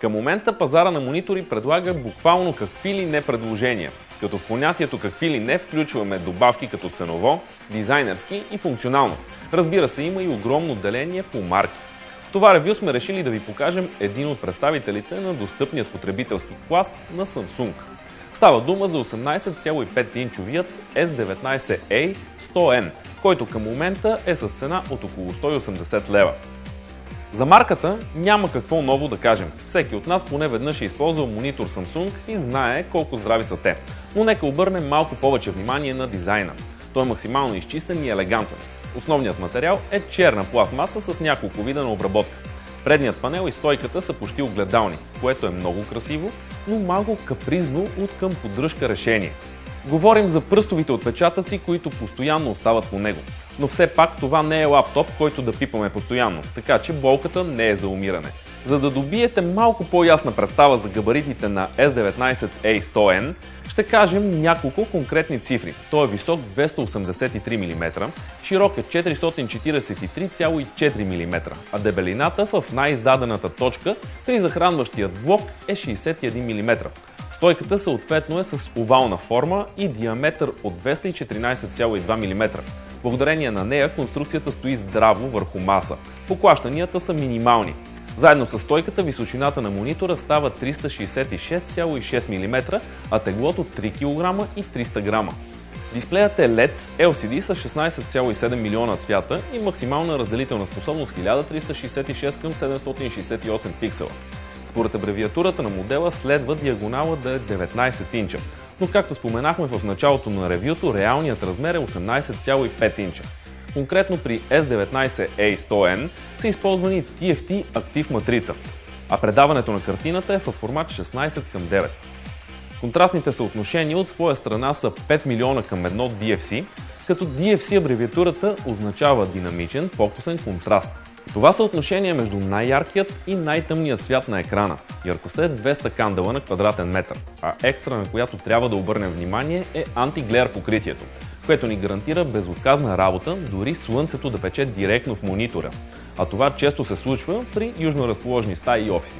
Към момента пазара на монитори предлага буквално какви ли не предложения, като в понятието какви ли не включваме добавки като ценово, дизайнерски и функционално. Разбира се, има и огромно деление по марки. В това ревю сме решили да ви покажем един от представителите на достъпният потребителски клас на Samsung. Става дума за 18,5 инчовият S19A 100N, който към момента е с цена от около 180 лева. За марката няма какво ново да кажем. Всеки от нас поне веднъж е използвал монитор Samsung и знае колко здрави са те. Но нека обърнем малко повече внимание на дизайна. Той е максимално изчистен и елегантен. Основният материал е черна пластмаса с няколко вида на обработка. Предният панел и стойката са почти огледални, което е много красиво, но малко капризно от към поддръжка решение. Говорим за пръстовите отпечатъци, които постоянно остават по него. Но все пак това не е лаптоп, който да пипаме постоянно, така че болката не е за умиране. За да добиете малко по-ясна представа за габаритите на S19A100N, ще кажем няколко конкретни цифри. Той е висок 283 мм, широк е 443,4 мм, а дебелината в най-издадената точка при захранващият блок е 61 мм. Стойката съответно е с овална форма и диаметър от 214,2 мм. Благодарение на нея конструкцията стои здраво върху маса. Поклащанията са минимални. Заедно с стойката височината на монитора става 366,6 мм, а теглото 3 кг и 300 г. Дисплеят е LED LCD с 16,7 милиона цвята и максимална разделителна способност 1366 към 768 пиксела. Според абревиатурата на модела следва диагонала да е 19 инча, но както споменахме в началото на ревюто, реалният размер е 18,5 инча. Конкретно при S19A100N са използвани TFT актив матрица, а предаването на картината е в формат 16 към 9. Контрастните съотношения от своя страна са 5 милиона към 1 DFC, като DFC абревиатурата означава динамичен фокусен контраст. Това съотношение между най-яркият и най-тъмният цвят на екрана. Яркостта е 200 кандела на квадратен метър, а екстра на която трябва да обърнем внимание е антиглер покритието, което ни гарантира безотказна работа, дори слънцето да пече директно в монитора. А това често се случва при южно разположени стаи и офиси.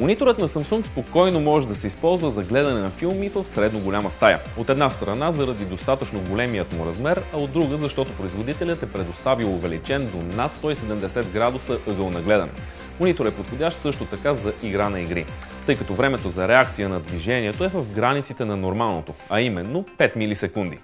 Мониторът на Samsung спокойно може да се използва за гледане на филми в средно голяма стая. От една страна заради достатъчно големият му размер, а от друга защото производителят е предоставил увеличен до над 170 градуса ъгъл на гледане. Монитор е подходящ също така за игра на игри, тъй като времето за реакция на движението е в границите на нормалното, а именно 5 милисекунди.